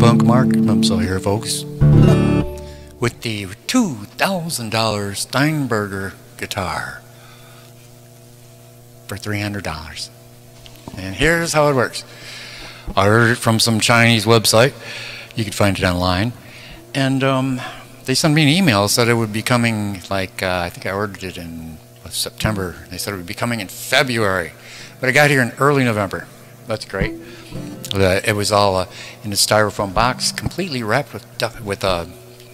Steampunk Mark Plimsoll here, folks, with the $2,000 Steinberger guitar for $300. And here's how it works. I ordered it from some Chinese website. You can find it online. And um, they sent me an email said it would be coming like, uh, I think I ordered it in September. They said it would be coming in February. But I got here in early November. That's great. Uh, it was all uh, in a styrofoam box, completely wrapped with with uh,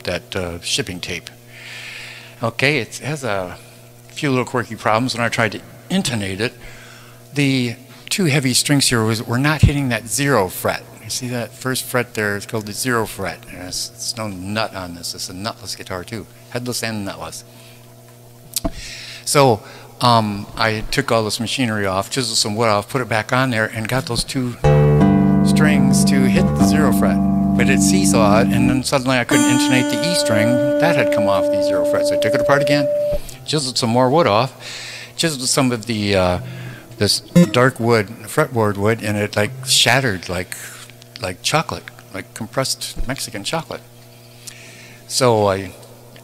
that uh, shipping tape. Okay, it has a few little quirky problems when I tried to intonate it. The two heavy strings here was, were not hitting that zero fret. You see that first fret there? It's called the zero fret. There's, there's no nut on this. It's a nutless guitar too, headless and nutless. So um, I took all this machinery off, chiseled some wood off, put it back on there, and got those two strings to hit the zero fret. But it seesawed, and then suddenly I couldn't intonate the E string. That had come off the zero fret. So I took it apart again, chiseled some more wood off, chiseled some of the uh, this dark wood, fretboard wood, and it like shattered like like chocolate, like compressed Mexican chocolate. So I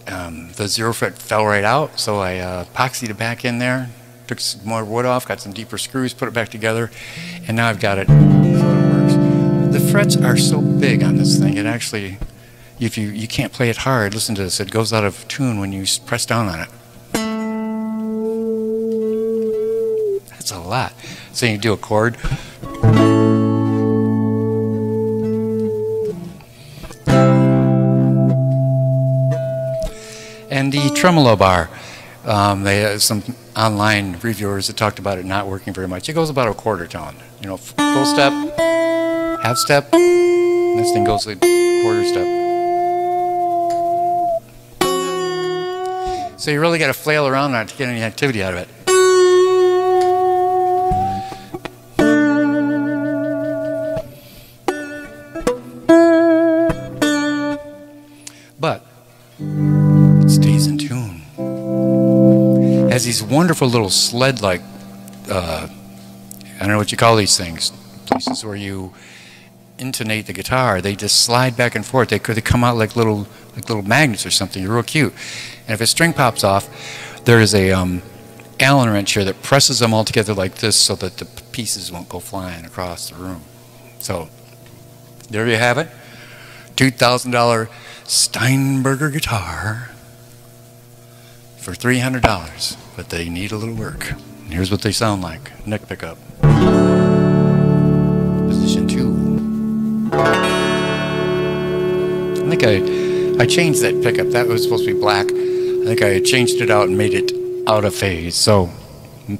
um, the zero fret fell right out, so I uh, epoxied it back in there, took some more wood off, got some deeper screws, put it back together, and now I've got it. Frets are so big on this thing, it actually, if you, you can't play it hard, listen to this, it goes out of tune when you press down on it. That's a lot. So you do a chord. And the tremolo bar, um, they have some online reviewers that talked about it not working very much. It goes about a quarter tone. You know, full step, half step, this thing goes a quarter step. So you really got to flail around on it to get any activity out of it. But it stays in tune. Has these wonderful little sled-like, uh, I don't know what you call these things, places where you intonate the guitar. They just slide back and forth. They could they come out like little like little magnets or something. You're real cute. And if a string pops off, there is a um, Allen wrench here that presses them all together like this so that the pieces won't go flying across the room. So there you have it. $2,000 Steinberger guitar for $300, but they need a little work. Here's what they sound like. Neck pickup. Think I, I changed that pickup. That was supposed to be black. I think I changed it out and made it out of phase. So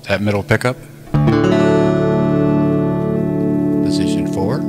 that middle pickup. Position four.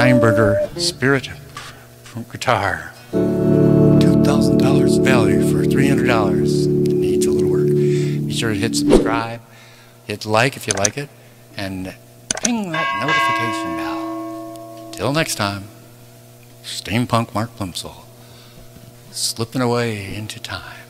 Steinberger Spirit guitar. $2,000 value for $300. Needs a little work. Be sure to hit subscribe, hit like if you like it, and ping that notification bell. Till next time, Steampunk Mark Plimsoll, slipping away into time.